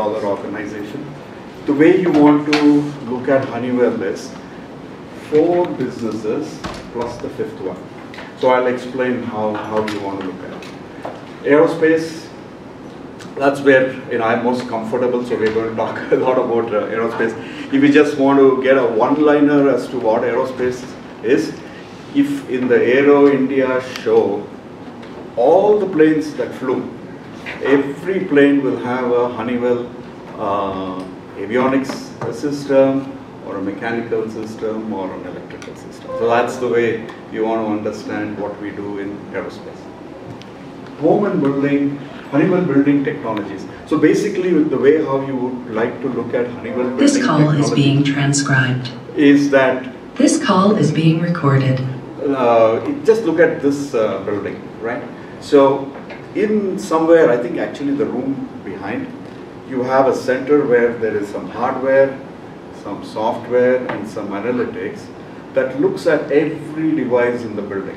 organization. The way you want to look at Honeywell is four businesses plus the fifth one. So I'll explain how, how you want to look at it. Aerospace, that's where you know I'm most comfortable. So we're going to talk a lot about uh, aerospace. If you just want to get a one-liner as to what aerospace is, if in the Aero India show, all the planes that flew, every plane will have a Honeywell uh, avionics system or a mechanical system or an electrical system. So that's the way you want to understand what we do in aerospace. Home and building, Honeywell building technologies. So basically with the way how you would like to look at Honeywell building This call is being transcribed. is that This call is being recorded. uh, just look at this uh, building, right? So in somewhere, I think actually the room behind, you have a center where there is some hardware, some software and some analytics that looks at every device in the building,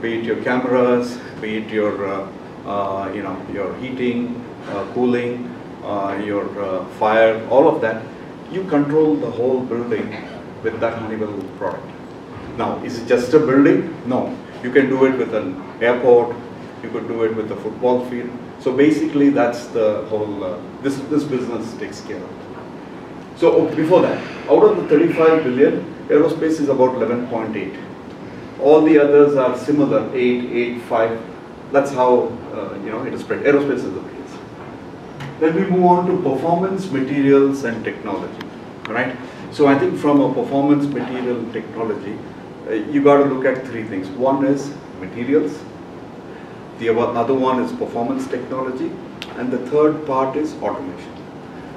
be it your cameras, be it your, uh, uh, you know, your heating, uh, cooling, uh, your uh, fire, all of that. You control the whole building with that Honeywell product. Now, is it just a building? No. You can do it with an airport, you could do it with a football field. So basically, that's the whole, uh, this, this business takes care of. So oh, before that, out of the 35 billion, aerospace is about 11.8. All the others are similar, 8, 8, 5. That's how, uh, you know, it is spread. Aerospace is the biggest. Then we move on to performance materials and technology, right? So I think from a performance material technology, uh, you got to look at three things. One is materials, the other one is performance technology, and the third part is automation.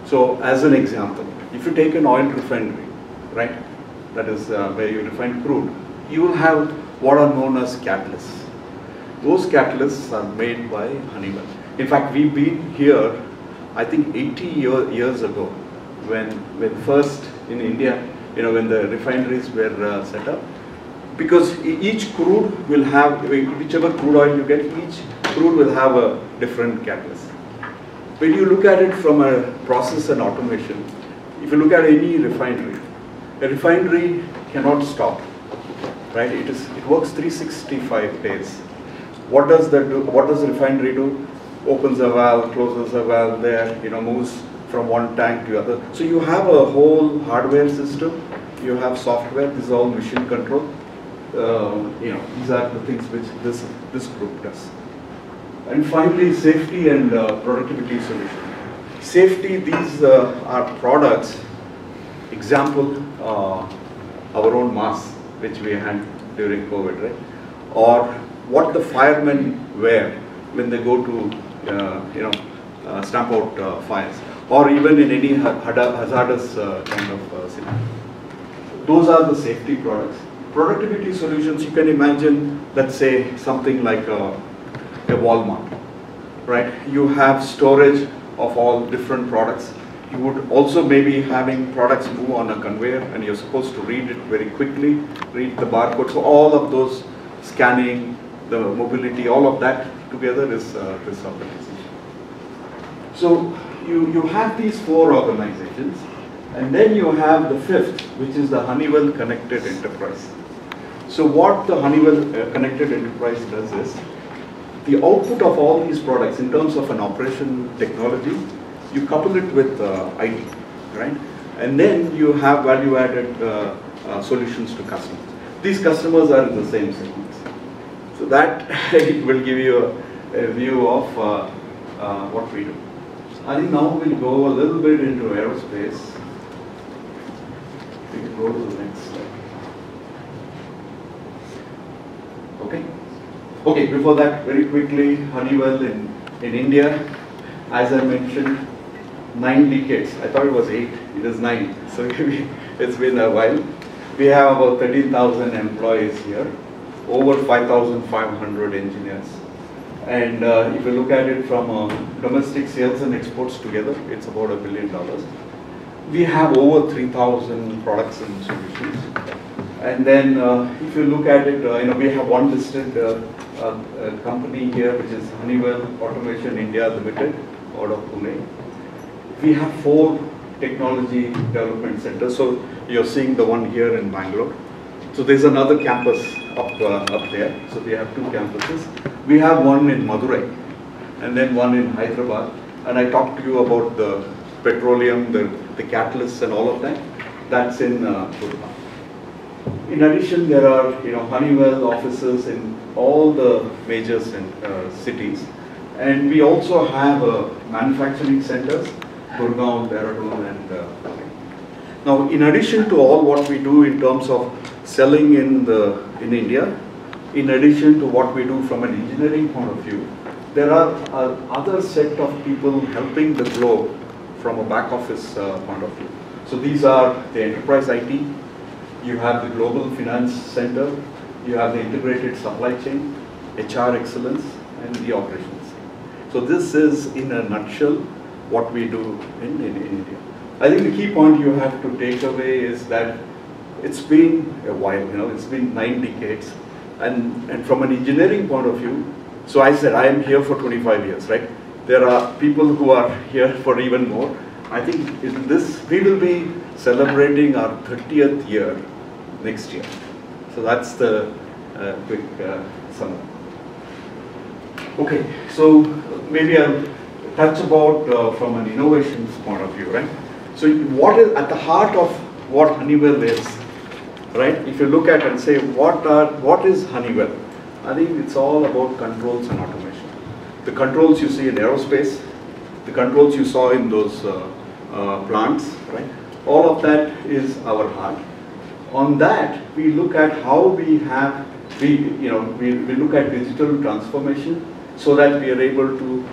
So as an example, if you take an oil refinery, right, that is uh, where you refine crude, you will have what are known as catalysts. Those catalysts are made by Honeywell. In fact, we've been here, I think 80 year, years ago, when, when first in India, you know, when the refineries were uh, set up, because each crude will have, whichever crude oil you get, each crude will have a different catalyst. When you look at it from a process and automation, if you look at any refinery, a refinery cannot stop, right? It is it works 365 days. What does that do? What does the refinery do? Opens a valve, closes a valve there, you know, moves from one tank to the other. So you have a whole hardware system, you have software, this is all machine control. Um, you know, these are the things which this this group does. And finally, safety and uh, productivity solution. Safety, these uh, are products, example, uh, our own masks, which we had during COVID, right? Or what the firemen wear when they go to, uh, you know, uh, stamp out uh, fires, or even in any hazardous kind of scenario. Those are the safety products. Productivity solutions, you can imagine, let's say, something like a, a Walmart, right? You have storage of all different products. You would also maybe having products move on a conveyor and you're supposed to read it very quickly, read the barcode. So all of those scanning, the mobility, all of that together is uh, this organization. So you, you have these four organizations and then you have the fifth, which is the Honeywell Connected Enterprise. So what the Honeywell uh, Connected Enterprise does is, the output of all these products in terms of an operation technology, you couple it with uh, IT, right? And then you have value-added uh, uh, solutions to customers. These customers are in the same segments. So that it will give you a, a view of uh, uh, what we do. I think now we'll go a little bit into aerospace. Go to the next slide. Okay. Okay, before that, very quickly, Honeywell in, in India, as I mentioned, nine decades. I thought it was eight, it is nine. So it's been a while. We have about 13,000 employees here, over 5,500 engineers. And uh, if you look at it from uh, domestic sales and exports together, it's about a billion dollars. We have over 3,000 products and solutions. And then uh, if you look at it, uh, you know, we have one listed uh, uh, company here, which is Honeywell Automation India Limited, out of Pune. we have four technology development centers. So you're seeing the one here in Bangalore. So there's another campus up uh, up there. So we have two campuses. We have one in Madurai, and then one in Hyderabad. And I talked to you about the petroleum, the, the catalysts and all of that. That's in uh. In addition, there are you know Honeywell offices in all the major uh, cities, and we also have uh, manufacturing centers, Gurgaon, Dehradun, and uh, now in addition to all what we do in terms of selling in the in India, in addition to what we do from an engineering point of view, there are uh, other set of people helping the globe from a back office uh, point of view. So these are the enterprise IT, you have the global finance center, you have the integrated supply chain, HR excellence, and the operations. So this is in a nutshell what we do in, in, in India. I think the key point you have to take away is that it's been a while, you know, it's been nine decades. And, and from an engineering point of view, so I said I am here for 25 years, right? There are people who are here for even more. I think in this, we will be celebrating our 30th year next year. So that's the uh, quick uh, summary. Okay, so maybe I'll touch about uh, from an innovations point of view, right? So what is at the heart of what Honeywell is, right? If you look at and say what are what is Honeywell, I think it's all about controls and automation. The controls you see in aerospace, the controls you saw in those uh, uh, plants, right? All of that is our heart. On that, we look at how we have, we you know, we, we look at digital transformation so that we are able to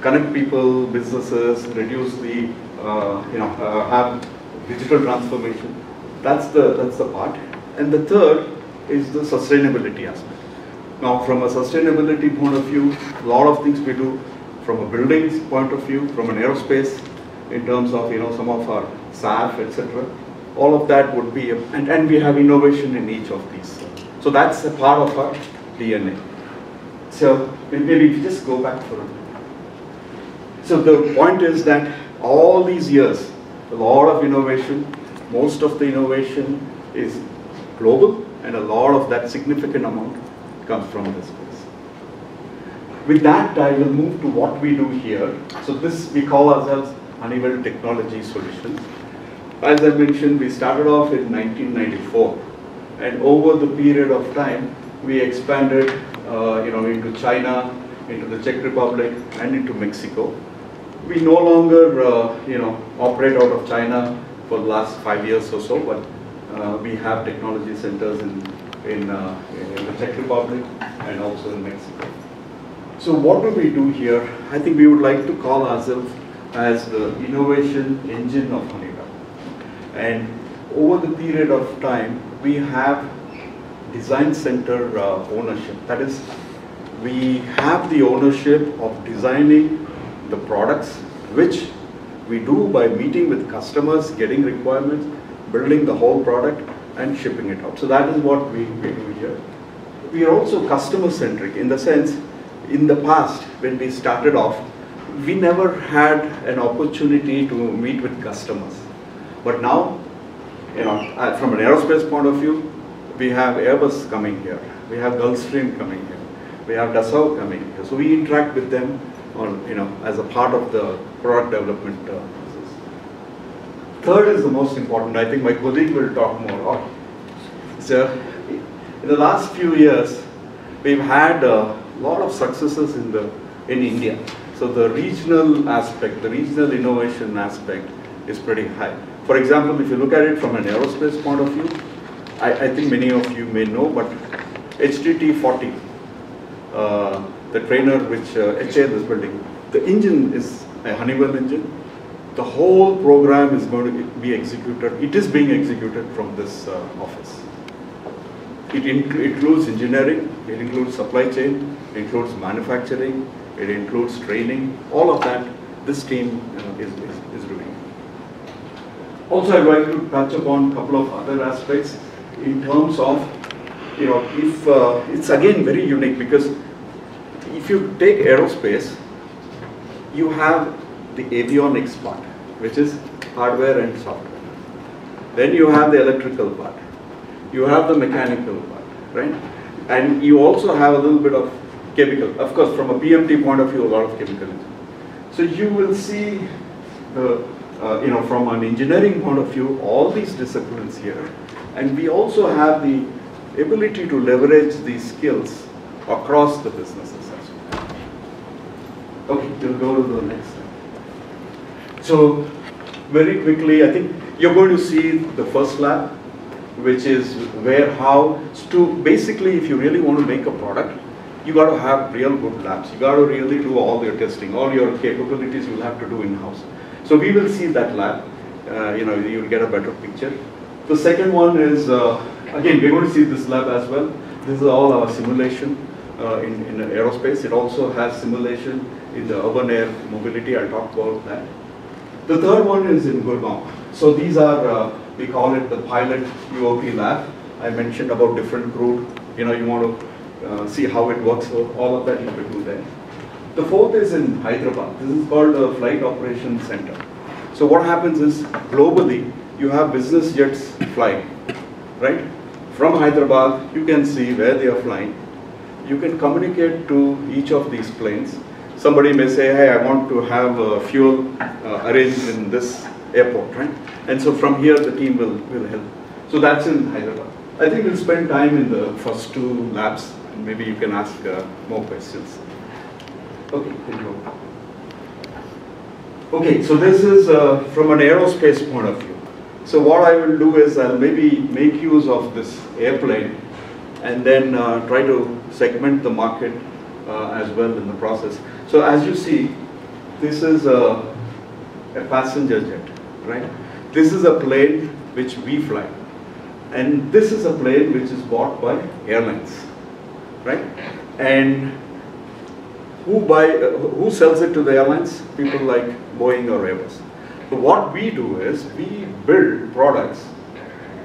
connect people, businesses, reduce the, uh, you know, uh, have digital transformation. That's the, that's the part. And the third is the sustainability aspect. Now, from a sustainability point of view, a lot of things we do from a buildings point of view, from an aerospace, in terms of, you know, some of our SAF, etc. All of that would be, a, and, and we have innovation in each of these. So that's a part of our DNA. So maybe if you just go back for a minute. So the point is that all these years, a lot of innovation, most of the innovation is global and a lot of that significant amount comes from this place. With that, I will move to what we do here. So this, we call ourselves Honeywell Technology Solutions. As I mentioned, we started off in 1994 and over the period of time, we expanded uh, you know, into China, into the Czech Republic, and into Mexico. We no longer, uh, you know, operate out of China for the last five years or so, but uh, we have technology centers in, in, uh, in, the Czech Republic and also in Mexico. So what do we do here? I think we would like to call ourselves as the innovation engine of Honeywell. And over the period of time, we have design center uh, ownership. That is, we have the ownership of designing the products, which we do by meeting with customers, getting requirements, building the whole product, and shipping it out. So that is what we, we do here. We are also customer centric in the sense, in the past, when we started off, we never had an opportunity to meet with customers. But now, you know, uh, from an aerospace point of view, we have Airbus coming here, we have Gulfstream coming here, we have Dassault coming here. So we interact with them on, you know, as a part of the product development uh, process. Third is the most important. I think my colleague will talk more on. So, in the last few years, we've had a lot of successes in the in India. So the regional aspect, the regional innovation aspect is pretty high. For example, if you look at it from an aerospace point of view, I, I think many of you may know, but HTT 40, uh, the trainer which uh, HAL is building, the engine is a Honeywell engine. The whole program is going to be executed, it is being executed from this uh, office. It includes engineering, it includes supply chain, it includes manufacturing, it includes training, all of that this team uh, is, is, is doing. Also, I'd like to touch upon a couple of other aspects in terms of, you know, if uh, it's again very unique because if you take aerospace, you have the avionics part, which is hardware and software. Then you have the electrical part. You have the mechanical part, right? And you also have a little bit of chemical. Of course, from a PMT point of view, a lot of chemical. So you will see the, uh, you know, from an engineering point of view, all these disciplines here. And we also have the ability to leverage these skills across the businesses as well. Okay, we'll go to the next slide. So, very quickly, I think you're going to see the first lab, which is where how to basically, if you really want to make a product, you got to have real good labs. You got to really do all your testing, all your capabilities you'll have to do in-house. So we will see that lab. Uh, you know, you'll get a better picture. The second one is, uh, again, we're going to see this lab as well. This is all our simulation uh, in, in aerospace. It also has simulation in the urban air mobility. I'll talk about that. The third one is in Gurgaon. So these are, uh, we call it the pilot UOP lab. I mentioned about different crude. You know, you want to uh, see how it works. So all of that you can do there. The fourth is in Hyderabad. This is called the Flight Operations Center. So what happens is globally you have business jets flying, right? From Hyderabad you can see where they are flying. You can communicate to each of these planes. Somebody may say, hey, I want to have uh, fuel uh, arranged in this airport, right? And so from here the team will, will help. So that's in Hyderabad. I think we'll spend time in the first two labs and maybe you can ask uh, more questions. Okay, can you? Okay, so this is uh, from an aerospace point of view. So what I will do is I'll maybe make use of this airplane and then uh, try to segment the market uh, as well in the process. So as you see, this is a, a passenger jet, right? This is a plane which we fly. And this is a plane which is bought by airlines, right? And who buy, uh, who sells it to the airlines? People like Boeing or Airbus. So what we do is we build products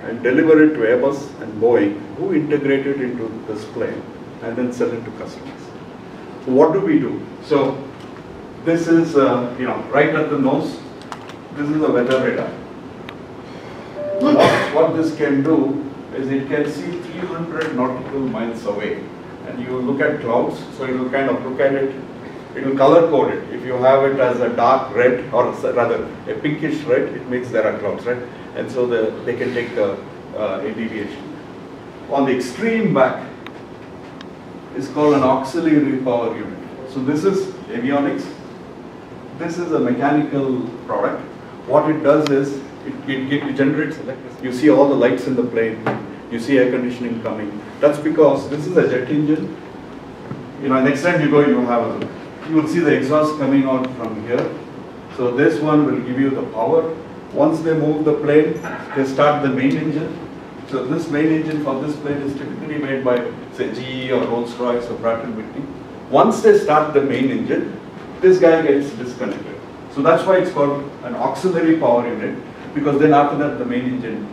and deliver it to Airbus and Boeing, who integrate it into this plane and then sell it to customers. So what do we do? So this is, uh, you know, right at the nose. This is a weather radar. What, what this can do is it can see 300 nautical miles away and you look at clouds, so it will kind of look at it, it will color code it. If you have it as a dark red or rather a pinkish red, it means there are clouds, right? And so the, they can take a, uh, a deviation. On the extreme back is called an auxiliary power unit. So this is avionics. This is a mechanical product. What it does is it, it, it generates electricity. You see all the lights in the plane. You see air conditioning coming. That's because this is a jet engine. You know, next time you go, you have a look. You will see the exhaust coming out from here. So this one will give you the power. Once they move the plane, they start the main engine. So this main engine for this plane is typically made by, say, GE or Rolls-Royce or Pratt & Whitney. Once they start the main engine, this guy gets disconnected. So that's why it's called an auxiliary power unit, because then after that the main engine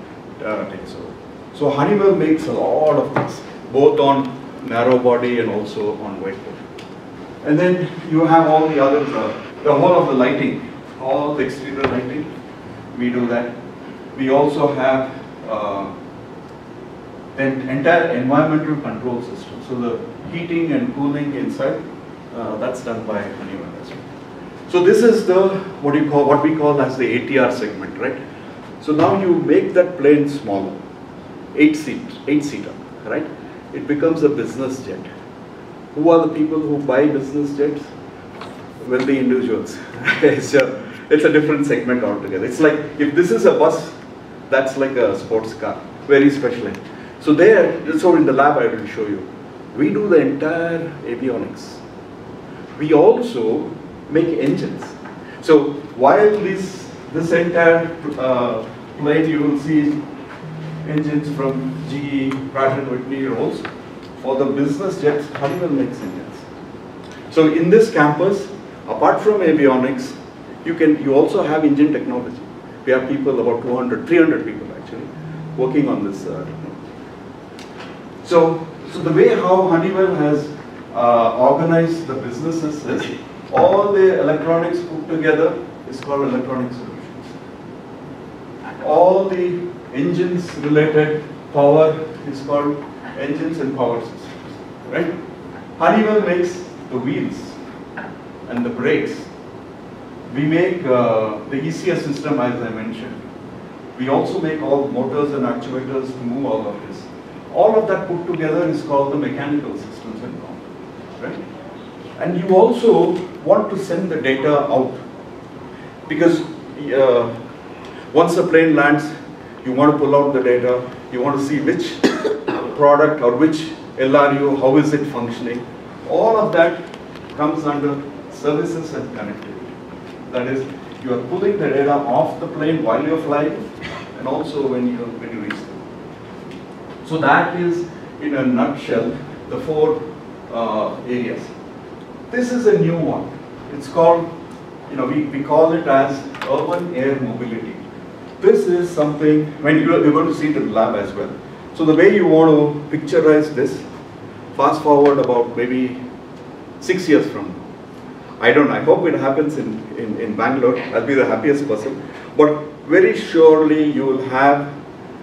uh, takes over. So Honeywell makes a lot of things, both on narrow body and also on wide body. And then you have all the other, uh, the whole of the lighting, all the exterior lighting, we do that. We also have uh, the entire environmental control system. So the heating and cooling inside, uh, that's done by Honeywell as well. So this is the, what you call, what we call as the ATR segment, right? So now you make that plane smaller, eight seat, eight seater, right? It becomes a business jet. Who are the people who buy business jets? Wealthy individuals. it's, a, it's a different segment altogether. It's like, if this is a bus, that's like a sports car, very specialized. So there, so in the lab I will show you, we do the entire avionics. We also make engines. So while this, this entire uh, plane you will see engines from GE, Pratt & Whitney, Rolls, for the business jets, Honeywell makes engines. So in this campus, apart from avionics, you can you also have engine technology. We have people, about 200, 300 people actually, working on this uh. So, so the way how Honeywell has uh, organized the businesses is all the electronics put together is called electronic solutions. All the engines related power is called engines and power systems, right? Honeywell makes the wheels and the brakes. We make uh, the ECS system as I mentioned. We also make all motors and actuators to move all of this. All of that put together is called the mechanical systems and right? And you also want to send the data out because uh, once the plane lands, you want to pull out the data, you want to see which product or which LRU, how is it functioning. All of that comes under services and connectivity. That is, you are pulling the data off the plane while you're flying and also when you, when you reach them. So that is, in a nutshell, the four uh, areas. This is a new one. It's called, you know, we, we call it as urban air mobility. This is something, when you are, you're going to see it in the lab as well. So the way you want to picturize this, fast forward about maybe six years from now. I don't know, I hope it happens in, in, in Bangalore, I'll be the happiest person. But very surely you will have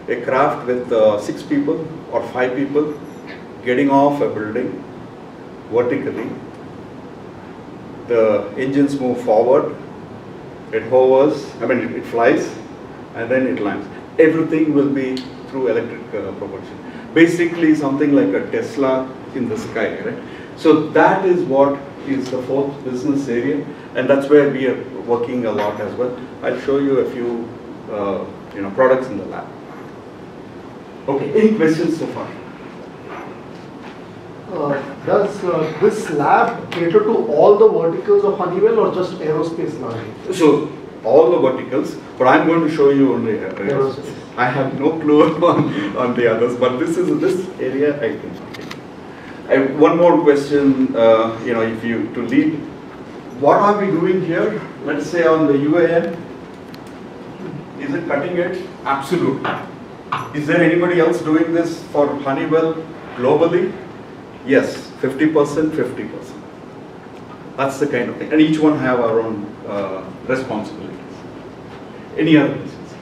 a craft with uh, six people or five people getting off a building vertically. The engines move forward, it hovers, I mean, it, it flies, and then it lands. Everything will be through electric uh, propulsion. Basically, something like a Tesla in the sky, right? So that is what is the fourth business area, and that's where we are working a lot as well. I'll show you a few, uh, you know, products in the lab. Okay, any questions so far? Uh, Does uh, this lab cater to all the verticals of Honeywell or just aerospace largely? So all the verticals, but I'm going to show you only uh. I have no clue on, on the others, but this is this area I think. I, one more question, uh, you know, if you to lead, what are we doing here? Let's say on the UAM, is it cutting edge? Absolutely. Is there anybody else doing this for Honeywell globally? Yes, 50%, 50%. That's the kind of thing. And each one have our own uh, responsibilities. Any other questions?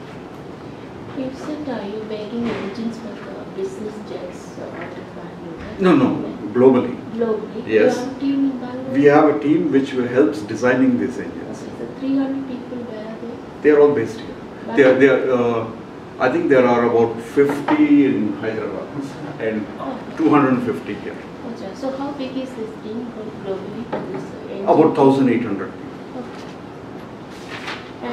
You said uh, you're making engines for the business jets out of Bangalore. No, no, globally. Globally? Yes. You have a team in Bangalore? We have a team which helps designing these engines. Okay, so 300 people, where are they? They are all based here. They are, they are, uh, I think there are about 50 in Hyderabad and Oh, 250 here. okay. So how big is this team globally for this engine? About 1,800 people. Okay.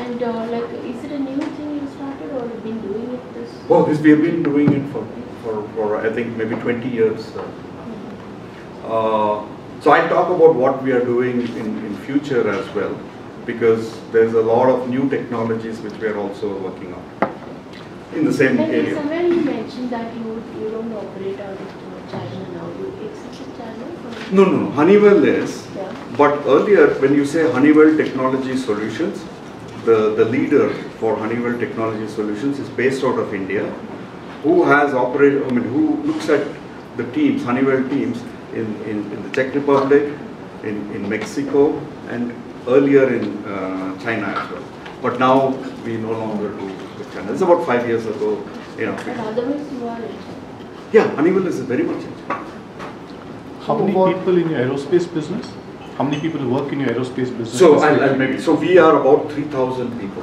And uh, like, is it a new thing you started or you've been doing it this? Well, this we have been doing it for, for, for I think maybe 20 years. uh, Mhm. Uh, So I'll talk about what we are doing in, in future as well, because there's a lot of new technologies which we are also working on in the same Like area. somewhere you mentioned that you, you don't operate out of China now, you accepted China no, no, Honeywell is, Yeah. but earlier, when you say Honeywell Technology Solutions, the, the leader for Honeywell Technology Solutions is based out of India, who has operated, I mean, who looks at the teams, Honeywell teams in, in, in the Czech Republic, in, in Mexico, and earlier in uh, China as well. But now we no longer do with China. It's about five years ago, you know. But otherwise you are in China. Yeah, Honeywell is very much in China. How So many what- people in your aerospace business? How many people work in your aerospace business? So, I'll, I'll maybe, so we are about 3,000 people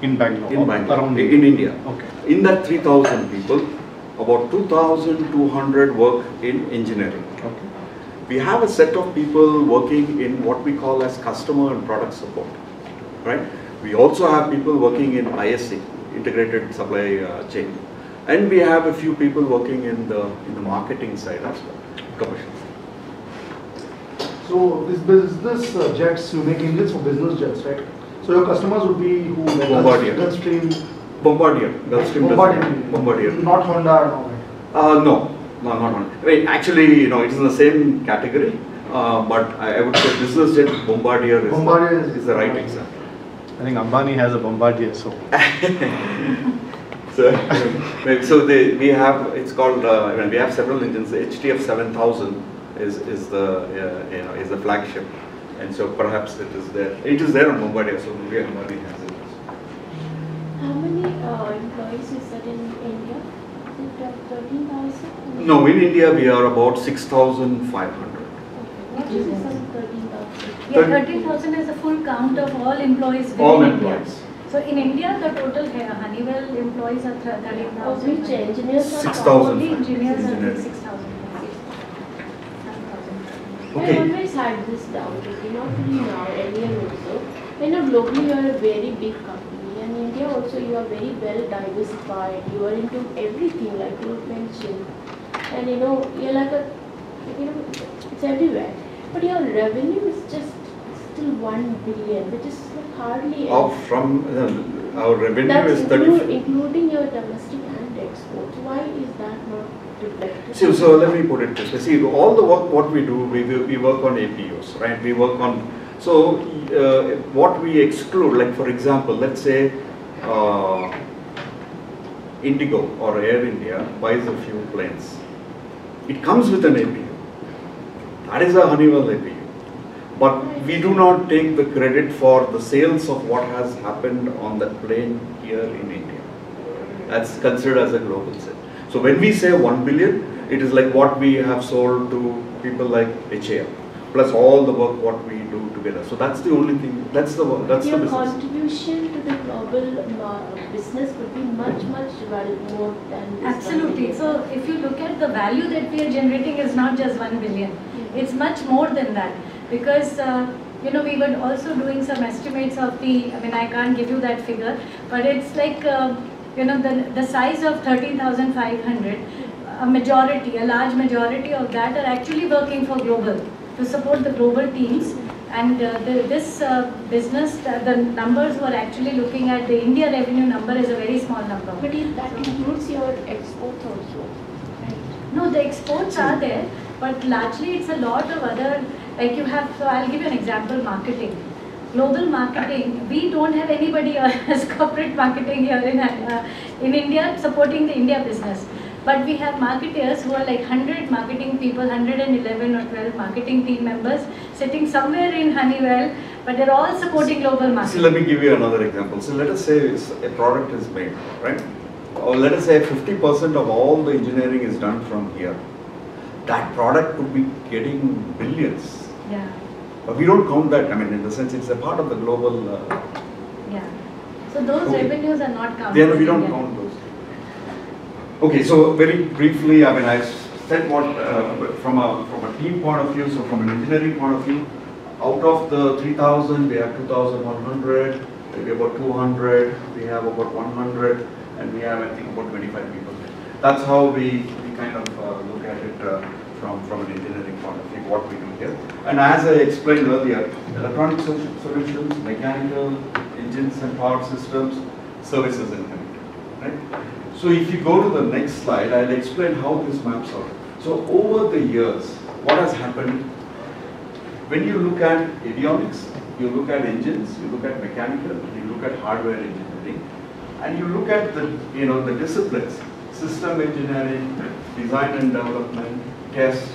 in Bangalore. in Bangalore, Around in India. Okay. In that 3,000 people, about 2,200 work in engineering. Okay. We have a set of people working in what we call as customer and product support, right? We also have people working in ISC, integrated supply uh, chain, and we have a few people working in the in the marketing side as well, commercial. So this business uh, jets, you make engines for business jets, right? So your customers would be who? Like Bombardier. Gulfstream, Bombardier, Gulfstream does- Bombardier. Bombardier. Not Honda and all. Uh, no, no, not one. I mean, actually, you know, it's in the same category, uh, but I, I would say business jet Bombardier is, Bombardier is- is the right example. I think Ambani has a Bombardier, so So, maybe- so they, we have, it's called, uh, I mean, we have several engines. The HTF 7000 is, is the, uh, you know, is the flagship. And so perhaps it is there. It is there on Bombardier, so maybe Ambani has it. How many uh, employees is that in India? Is it thirteen thousand? No, in India we are about 6,500. What is this on thirteen thousand? Yeah, thirteen thousand is the full count of all employees All within India. employees. So in India, the total H- Honeywell employees are thirteen Of thousand. which engineers are? 6,000. Only engineers are Engineering. six thousand. I Had this okay, not only now, earlier also. You know, globally you are a very big company and India also you are very well diversified. You are into everything like you mentioned. And you know, you're like a, you know, it's everywhere. But your revenue is just still one billion, which is like hardly. Of from, uh, our revenue That's is include, 30. including your domestic and exports. Why is that So, so let me put it this way. See, all the work what we do, we, we we work on APUs, right? We work on, so uh, what we exclude, like for example, let's say uh, Indigo or Air India buys a few planes. It comes with an APU. That is a Honeywell APU. But we do not take the credit for the sales of what has happened on that plane here in India. That's considered as a global sale. So when we say 1 billion, it is like what we have sold to people like HAL, plus all the work what we do together. So that's the only thing, that's the, wo- that's the Your business. contribution to the global uh, business would be much, much well more than this. Absolutely. So if you look at the value that we are generating is not just one billion. It's much more than that because uh, you know we were also doing some estimates of the. I mean I can't give you that figure, but it's like uh, you know the the size of thirteen thousand five hundred. A majority, a large majority of that are actually working for global to support the global teams. And uh, the, this uh, business, the, the numbers were actually looking at the India revenue number is a very small number. But that includes your exports also, right? No, the exports are there, but largely it's a lot of other, like you have, so I'll give you an example, marketing. Global marketing, we don't have anybody as corporate marketing here in, uh, in India supporting the India business. But we have marketers who are like 100 marketing people, 111 or 12 marketing team members sitting somewhere in Honeywell, but they're all supporting global So marketing. let me give you another example. So let us say a product is made, right? Or let us say 50% of all the engineering is done from here. That product could be getting billions. Yeah, But we don't count that, I mean, in the sense it's a part of the global, uh, yeah. So those Okay. revenues are not counted. then we don't count those. Okay, so very briefly, I mean, I said what, uh, from a, from a team point of view, so from an engineering point of view, out of the 3,000, we have 2,100, maybe about 200, we have about 100, and we have, I think, about 25 people. That's how we, we kind of uh, look at it uh, from, from an engineering point of view, what we do And as I explained earlier, electronic solutions, mechanical, engines and power systems, services and connectivity, right? So if you go to the next slide, I'll explain how this maps out. So over the years, what has happened, when you look at avionics, you look at engines, you look at mechanical, you look at hardware engineering, and you look at the, you know, the disciplines, system engineering, design and development, test,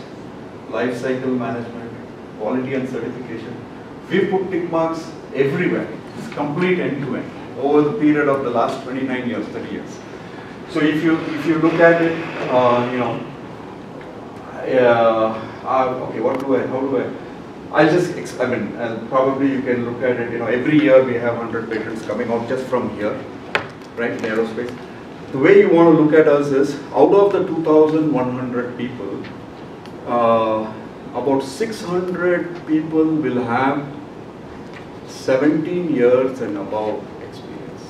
life cycle management, quality and certification. We put tick marks everywhere. It's complete end to end over the period of the last 29 years, 30 years. So if you if you look at it, uh, you know, uh, uh, okay, what do I, how do I, I'll just, I mean, uh, probably you can look at it, you know, every year we have 100 patents coming out just from here, right, in aerospace. The way you want to look at us is, out of the 2,100 people, about 600 people will have 17 years and above experience.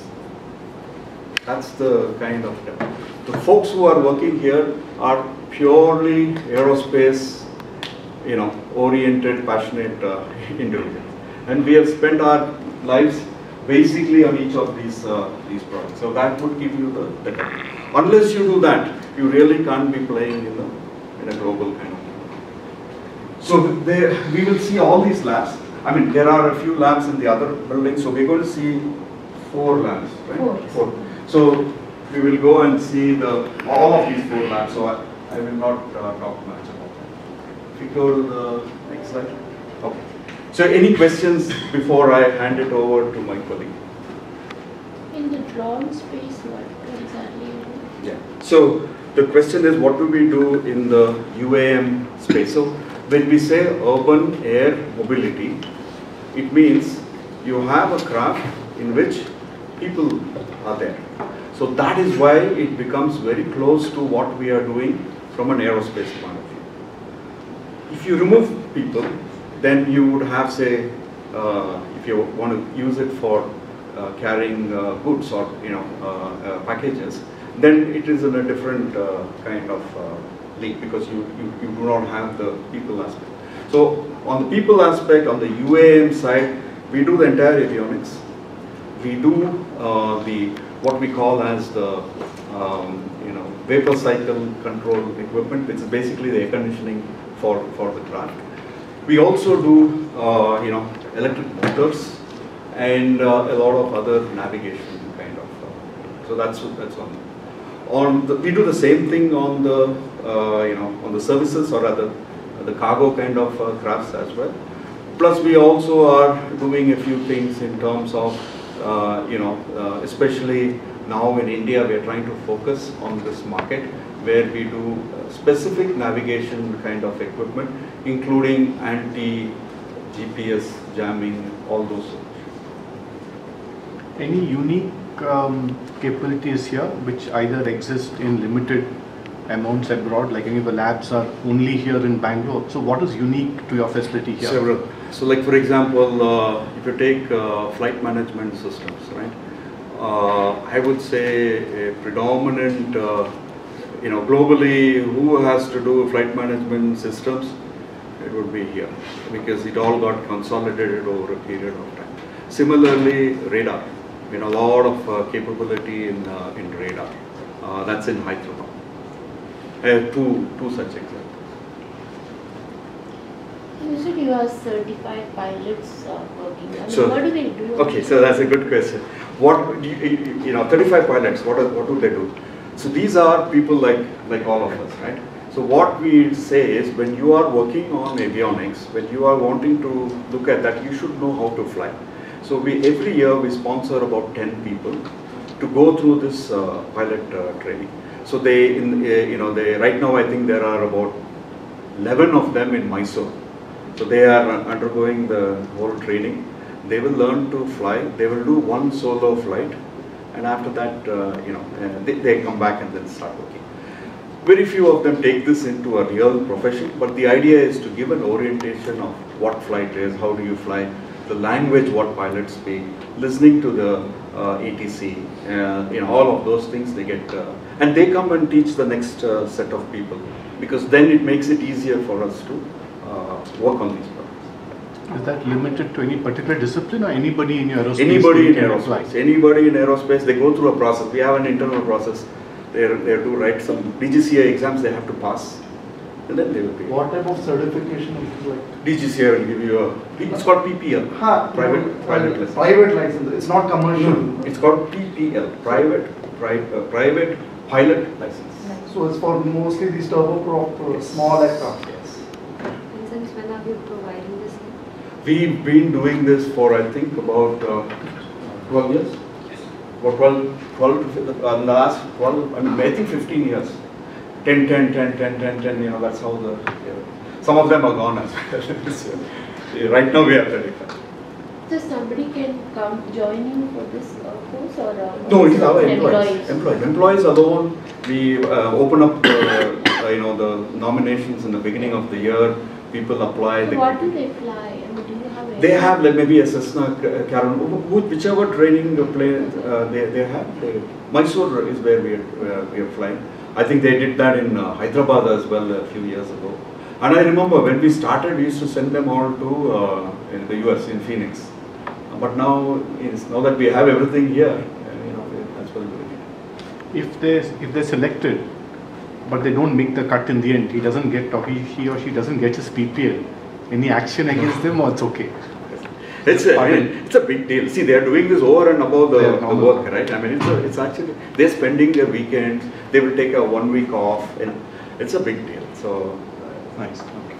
That's the kind of, the folks who are working here are purely aerospace, you know, oriented, passionate uh, individuals. And we have spent our lives basically on each of these, uh, these projects. So that would give you the, the, unless you do that, you really can't be playing in, the, in a global kind of. So there, we will see all these labs. I mean, there are a few labs in the other building, so we're going to see four labs, right? Four. So we will go and see the, all of these four labs, so I, I will not uh, talk much about that. If you go to the next slide. Okay. So any questions before I hand it over to my colleague? In the drone space, what exactly? Yeah. So the question is, what do we do in the UAM space? So when we say urban air mobility, it means you have a craft in which people are there. So that is why it becomes very close to what we are doing from an aerospace point of view. If you remove people, then you would have, say, uh, if you want to use it for uh, carrying uh, goods or you know uh, uh, packages, then it is in a different uh, kind of because you, you, you do not have the people aspect. So on the people aspect, on the UAM side, we do the entire avionics. We do uh, the what we call as the um, you know vapor cycle control equipment, which is basically the air conditioning for for the craft. We also do uh, you know electric motors and uh, a lot of other navigation kind of. Uh, so that's that's one. On the, we do the same thing on the uh, you know on the services or rather the cargo kind of uh, crafts as well. Plus we also are doing a few things in terms of uh, you know uh, especially now in India we are trying to focus on this market where we do uh, specific navigation kind of equipment including anti GPS jamming all those Any unique um, capabilities here which either exist in limited amounts abroad, like any of the labs are only here in Bangalore. So what is unique to your facility here? Several. So like for example, uh, if you take uh, flight management systems, right? Uh, I would say a predominant, uh, you know, globally, who has to do flight management systems? It would be here because it all got consolidated over a period of time. Similarly, radar. You know, a lot of uh, capability in uh, in radar. Uh, that's in Hyderabad. I have two two such examples. You said you are certified pilots working. I mean, So- what do they do? Okay, so that's a good question. What, you, you you know, 35 pilots, what, are, what do they do? So these are people like, like all of us, right? So what we say is when you are working on avionics, when you are wanting to look at that, you should know how to fly. So we, every year we sponsor about 10 people to go through this uh, pilot uh, training. So they, in, uh, you know, they, right now I think there are about 11 of them in Mysore. So they are undergoing the whole training. They will learn to fly. They will do one solo flight, and after that, uh, you know, uh, they, they come back and then start working. Very few of them take this into a real profession, but the idea is to give an orientation of what flight is, how do you fly, the language what pilots speak, listening to the uh, ATC, uh, you know, all of those things they get, uh, and they come and teach the next uh, set of people because then it makes it easier for us to uh, work on these problems. Is that limited to any particular discipline or anybody in aerospace? Anybody in can apply? aerospace, anybody in aerospace, they go through a process. We have an internal process. They they have to write some DGCA exams they have to pass, and then they will be. What type of certification is it like? DGCA will give you a. It's called PPL. Ha, Private- no, private uh, license. Private license, it's not commercial. It's called PPL, private, pri- uh, private pilot license. So it's for mostly these turboprop, uh, small aircraft. Yes. And since when are you providing this? We've been doing this for I think about uh, 12 years. Yes. About 12, 12 to fif- uh, last 12, I mean, I think 15 years. 10, 10, 10, 10, 10, 10, you know, that's how the, yeah. some of them are gone as well. Right now we have 35. So somebody can come join you for this uh, course or? Uh, No, it's our employees. employees. Employees, employees alone, we uh, open up, the, uh, you know, the nominations in the beginning of the year, people apply. So they- what do they? I mean, do you have? any- They have like maybe a Cessna uh, wh- wh- whichever training plane uh, they, they have. They, Mysore is where we are, uh, we are flying. I think they did that in uh, Hyderabad as well a few years ago. And I remember when we started, we used to send them all to uh, in the US in Phoenix. But now, is now that we have everything here, uh, you know, we- that's what we're doing. If they if they're selected, but they don't make the cut in the end, he doesn't get or he, he or she doesn't get his PPL. Any action against them or it's okay? It's a, I mean, it's a big deal. See, they are doing this over and above the, Their the work, right? I mean, it's, a, it's actually, they're spending their weekends, they will take a one week off, and it's a big deal. So, Nice. Okay.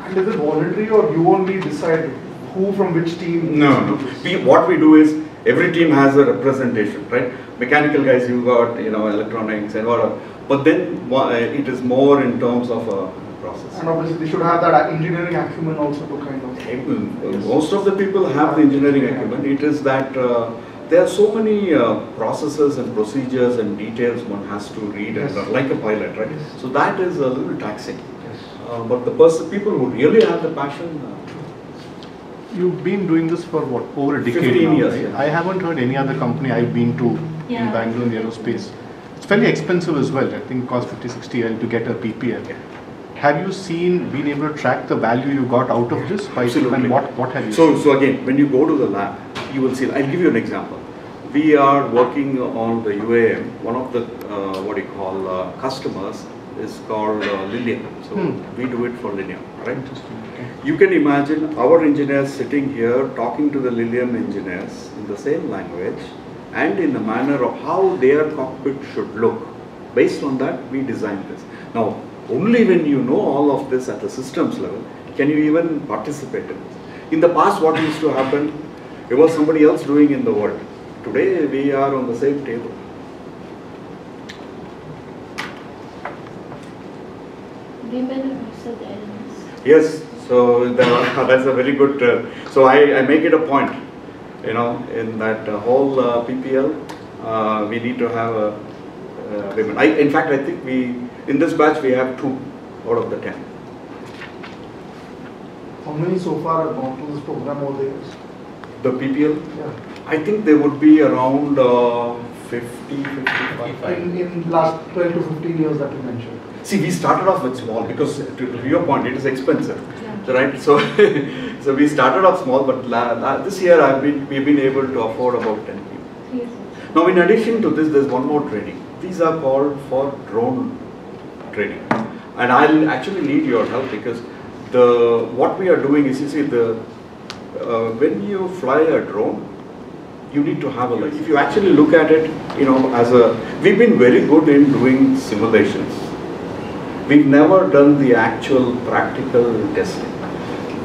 And is it voluntary or you only decide who from which team? no, no. We, what we do is, Every team has a representation, right? Mechanical guys, you got, you know, electronics and whatever. But then uh, it is more in terms of a process. And obviously, they should have that engineering acumen also to kind of. Most of the people have the engineering acumen. It is that uh, there are so many uh, processes and procedures and details one has to read and Yes. learn, like a pilot, right? Yes. So that is a little taxing. Yes. Uh, but the person, people who really have the passion, uh, You've been doing this for what, over a decade 15 now, years, right? yeah. I haven't heard any other company I've been to in Bangalore in the aerospace. It's fairly expensive as well. I think it costs 50, 60 L to get a PPL. Yeah. Have you seen, been able to track the value you got out of this? By, Absolutely. And what, what have you So, seen? so again, when you go to the lab, you will see, I'll give you an example. We are working on the UAM, one of the, uh, what do you call, uh, customers is called uh, Lilium. So Hmm. we do it for Lilium, right? Okay. You can imagine our engineers sitting here talking to the Lilium engineers in the same language and in the manner of how their cockpit should look. Based on that, we designed this. Now, only when you know all of this at the systems level, can you even participate in this. In the past, what used to happen, it was somebody else doing in the world. Today, we are on the same table. Women are also there in. Yes, so the, that's a very good, uh, so I, I make it a point, you know, in that uh, whole uh, PPL, uh, we need to have a, uh, women. I, in fact, I think we, in this batch, we have two out of the ten. How many so far have gone to this program over the years? The PPL, Yeah. I think there would be around uh, 50, 55. In, in last 12 to 15 years that you mentioned. See, we started off with small because to, to your point, it is expensive, Yeah. right? So, so we started off small, but la, la, this year I've been, we've been able to afford about 10 people. Yes. Now, in addition to this, there's one more training. These are called for drone training, and I'll actually need your help because the what we are doing is, you see, the uh, when you fly a drone, you need to have a license. If you actually look at it, you know, as a we've been very good in doing simulations. We've never done the actual practical testing.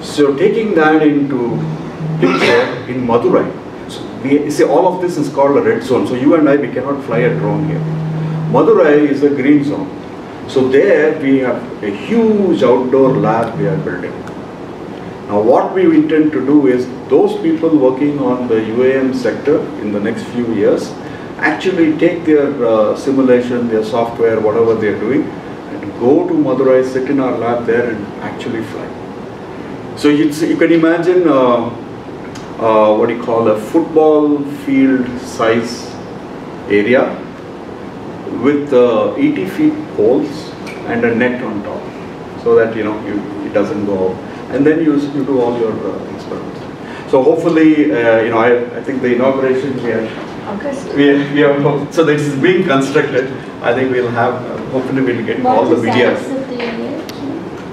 So taking that into picture in Madurai, so we see all of this is called a red zone. So you and I, we cannot fly a drone here. Madurai is a green zone. So there we have a huge outdoor lab we are building. Now what we intend to do is those people working on the UAM sector in the next few years actually take their uh, simulation, their software, whatever they are doing and go to Madurai, sit in our lab there and actually fly. So you, can imagine uh, uh, what you call a football field size area with uh, 80 feet poles and a net on top so that you know you, it doesn't go out. And then you, you do all your uh, experiments. So hopefully, uh, you know, I, I think the inauguration we are, August. we are, we are so this is being constructed. I think we'll have, uh, hopefully we'll get all the What media. of the area?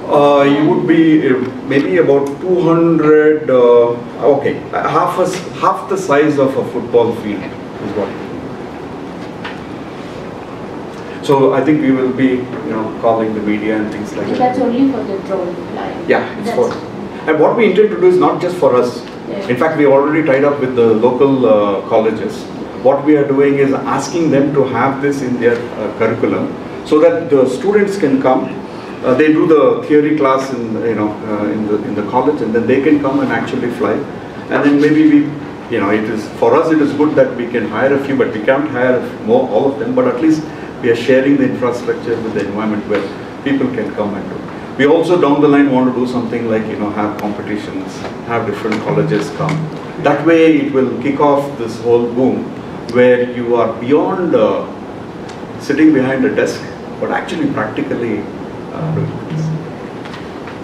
Uh, you would be uh, maybe about 200, uh, okay, uh, half, a, half the size of a football field is what. So I think we will be, you know, calling the media and things like that. That's only for the drone Yeah, it's for, That's- and what we intend to do is not just for us. Yeah. In fact, we already tied up with the local uh, colleges. What we are doing is asking them to have this in their uh, curriculum so that the students can come. Uh, they do the theory class in, you know, uh, in the in the college, and then they can come and actually fly. And then maybe we, you know, it is for us it is good that we can hire a few, but we can't hire more all of them. But at least we are sharing the infrastructure with the environment where people can come and do. We also down the line want to do something like, you know, have competitions, have different colleges come. That way it will kick off this whole boom where you are beyond uh, sitting behind a desk, but actually practically uh, doing things.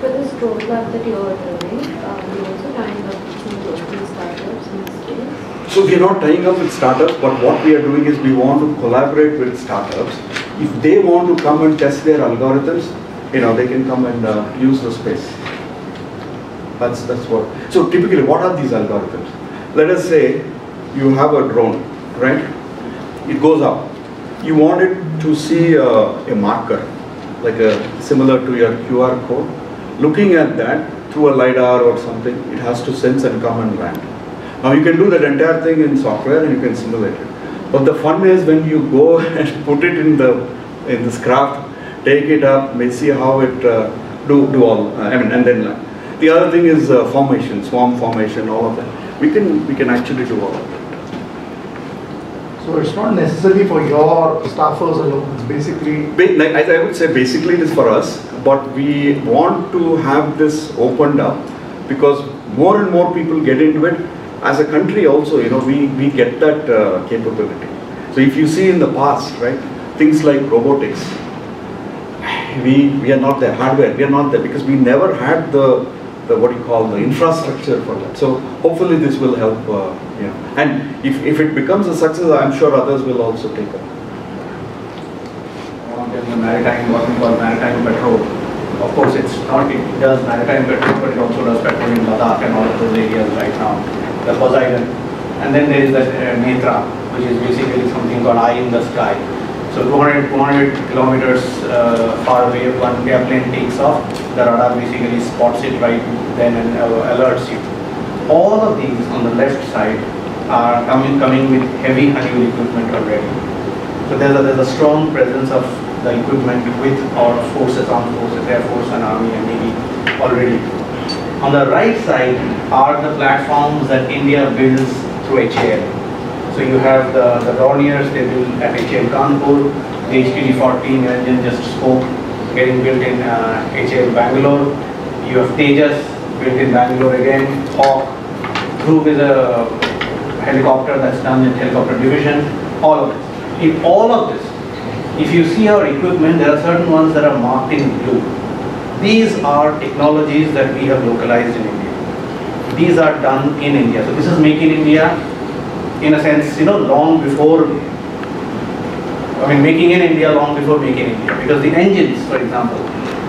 For this lab that you are doing, um, you also tying up with startups in. So we are not tying up with startups, but what we are doing is we want to collaborate with startups. If they want to come and test their algorithms, you know, they can come and uh, use the space. That's, that's what. So typically, what are these algorithms? Let us say you have a drone, right? It goes up. You want it to see a, a marker, like a similar to your QR code. Looking at that through a lidar or something, it has to sense and come and land. Now you can do that entire thing in software and you can simulate it. But the fun is when you go and put it in the in this craft, take it up, may see how it uh, do do all. Uh, I mean, and then uh, the other thing is uh, formation, swarm formation, all of that. We can we can actually do all of that. So it's not necessarily for your staffers alone, it's basically, Ba- like I I would say basically it is for us, but we want to have this opened up because more and more people get into it. As a country also, you know, we, we get that uh, capability. So if you see in the past, right, things like robotics, we, we are not there, hardware, we are not there because we never had the, the what you call, the infrastructure for that. So hopefully this will help, uh, and if, if it becomes a success, I'm sure others will also take up. the maritime, we call maritime patrol. Of course, it's not, it does maritime patrol, but it also does patrol in Ladakh and all of those areas right now. The Poseidon. And then there is the uh, Netra, which is basically something called eye in the sky. So 200, 200 kilometers uh, far away, one airplane takes off, the radar basically spots it right then and uh, alerts you. All of these on the left side are coming, coming with heavy Honeywell equipment already. So there's a, there's a strong presence of the equipment with our forces, armed forces, air force and army and navy already. On the right side are the platforms that India builds through HAL. So you have the, the Dorniers, they build at HAL Kanpur, the HTT-40 engine just spoke, getting built in uh, Bangalore. You have Tejas built in Bangalore again, Hawk, Dhruv is a helicopter that's done in helicopter division, all of this. In all of this, if you see our equipment, there are certain ones that are marked in blue. These are technologies that we have localized in India. These are done in India. So this is Make in India, in a sense, you know, long before, I mean, making in India long before making in India. Because the engines, for example,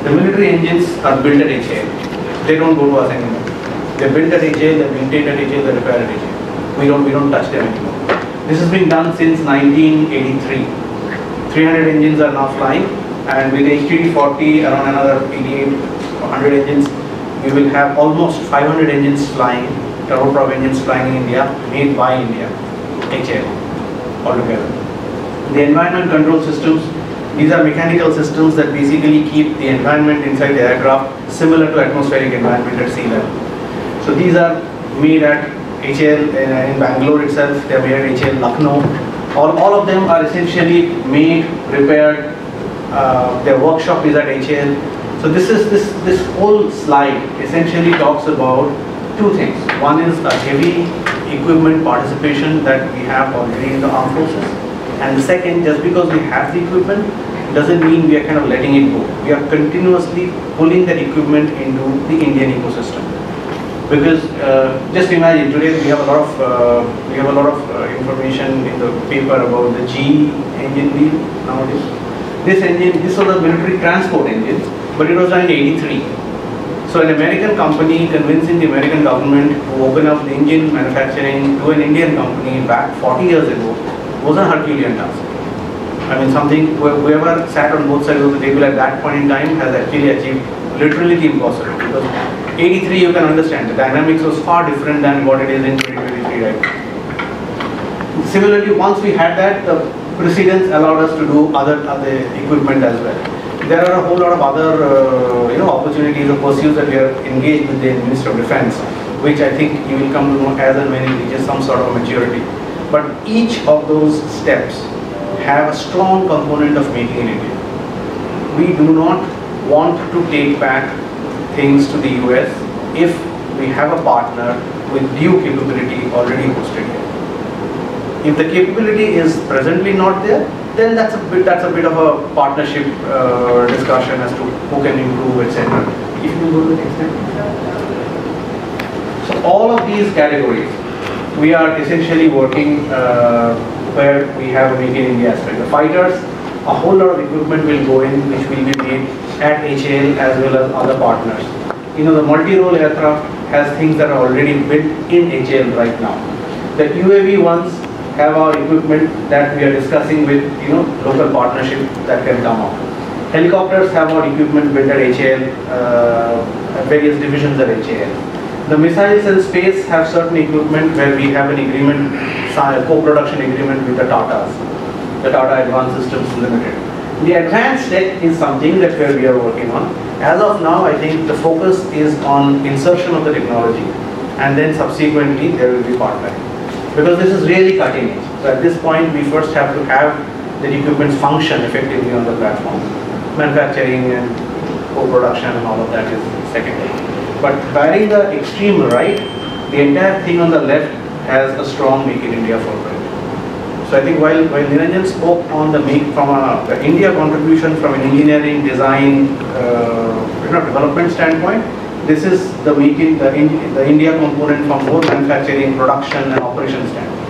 the military engines are built at HAL. They don't go to us anymore. They're built at HAL, they're maintained at HAL, they're repaired at HAL. We don't, we don't touch them anymore. This has been done since 1983. 300 engines are now flying and with HTT40 around another 88 100 engines we will have almost 500 engines flying turboprop engines flying in India made by India. HAL altogether the environment control systems these are mechanical systems that basically keep the environment inside the aircraft similar to atmospheric environment at sea level. So these are made at HAL in, in Bangalore itself. They are made at HAL Lucknow. All, all of them are essentially made, repaired, uh, their workshop is at HAL. So this is this this whole slide essentially talks about two things. One is a heavy equipment participation that we have already in the armed forces. And the second, just because we have the equipment, doesn't mean we are kind of letting it go. We are continuously pulling that equipment into the Indian ecosystem because uh, just imagine today we have a lot of uh, we have a lot of uh, information in the paper about the GE engine deal nowadays. This engine, this was a military transport engine, but it was done in 83. So an American company convincing the American government to open up the engine manufacturing to an Indian company back 40 years ago was a Herculean task. I mean something whoever sat on both sides of the table at that point in time has actually achieved literally the impossible because 83 you can understand the dynamics was far different than what it is in 2023 right. Similarly, once we had that, the precedents allowed us to do other other equipment as well. There are a whole lot of other uh, you know opportunities or pursuits that we are engaged with the Minister of Defence, which I think you will come to know as and when it reaches some sort of maturity. But each of those steps have a strong component of making in India. We do not want to take back things to the US if we have a partner with due capability already hosted here. If the capability is presently not there, then that's a bit that's a bit of a partnership uh, discussion as to who can improve, etc. If you go to the next slide. So all of these categories, we are essentially working uh, where we have a make in India aspect. The fighters, a whole lot of equipment will go in which will be made at HAL as well as other partners. You know, the multi-role aircraft has things that are already built in HAL right now. The UAV ones have our equipment that we are discussing with, you know, local partnership that can come up. Helicopters have our equipment built at HAL, uh, various divisions at HAL. The missiles and space have certain equipment where we have an agreement, co-production agreement with the Tatas, the Tata Advanced Systems Limited. The advanced tech is something that where we are working on. As of now, I think the focus is on insertion of the technology and then subsequently there will be partnering. Because this is really cutting edge. So at this point, we first have to have the equipment function effectively on the platform. Manufacturing and co-production and all of that is secondary. But barring the extreme right, the entire thing on the left has a strong Make in India footprint. So I think while, while Niranjan spoke on the make from a, the India contribution from an engineering, design, uh, you know, development standpoint, this is the make in, the, in, the India component from both manufacturing, production and operation standpoint.